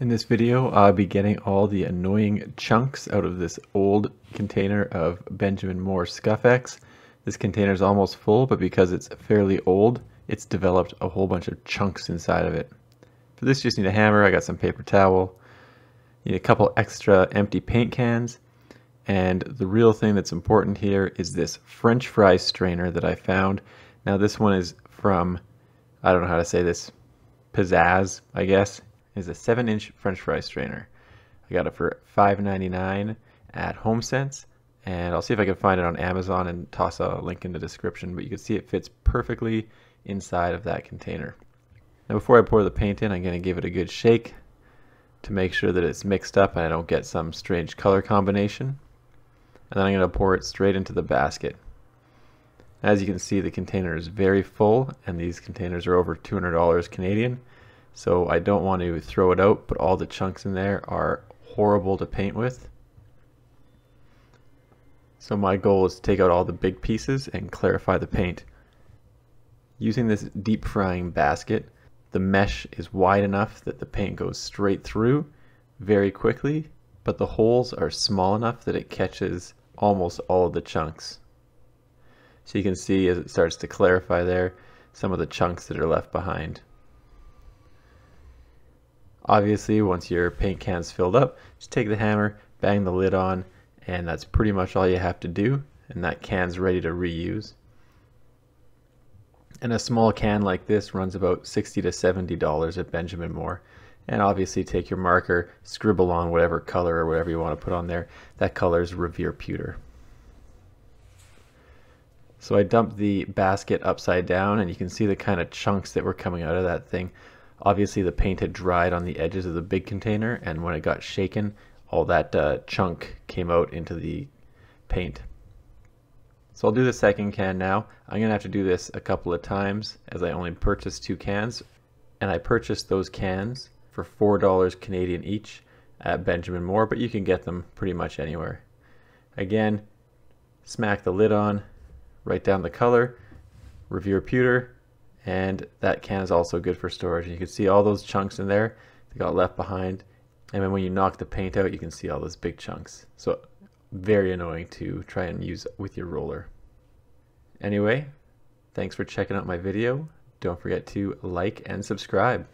In this video, I'll be getting all the annoying chunks out of this old container of Benjamin Moore Scuff-X. This container is almost full, but because it's fairly old, it's developed a whole bunch of chunks inside of it. For this, you just need a hammer, I got some paper towel, need a couple extra empty paint cans, and the real thing that's important here is this french fry strainer that I found. Now this one is from, I don't know how to say this, P-Zazz, I guess is a 7 inch french fry strainer. I got it for $5.99 at HomeSense and I'll see if I can find it on Amazon and toss a link in the description but you can see it fits perfectly inside of that container. Now before I pour the paint in I'm going to give it a good shake to make sure that it's mixed up and I don't get some strange color combination and then I'm going to pour it straight into the basket. As you can see the container is very full and these containers are over $200 Canadian so I don't want to throw it out, but all the chunks in there are horrible to paint with. So my goal is to take out all the big pieces and clarify the paint. Using this deep frying basket, the mesh is wide enough that the paint goes straight through very quickly, but the holes are small enough that it catches almost all of the chunks. So you can see as it starts to clarify there, some of the chunks that are left behind. Obviously, once your paint can's filled up, just take the hammer, bang the lid on, and that's pretty much all you have to do, and that can's ready to reuse. And a small can like this runs about 60 to 70 dollars at Benjamin Moore. And obviously take your marker, scribble on whatever color or whatever you want to put on there. That color is Revere Pewter. So I dumped the basket upside down and you can see the kind of chunks that were coming out of that thing. Obviously the paint had dried on the edges of the big container and when it got shaken, all that uh, chunk came out into the paint. So I'll do the second can now. I'm going to have to do this a couple of times as I only purchased two cans. And I purchased those cans for $4 Canadian each at Benjamin Moore, but you can get them pretty much anywhere. Again, smack the lid on, write down the color, Revere pewter, and that can is also good for storage. And you can see all those chunks in there that got left behind. And then when you knock the paint out, you can see all those big chunks. So very annoying to try and use with your roller. Anyway, thanks for checking out my video. Don't forget to like and subscribe.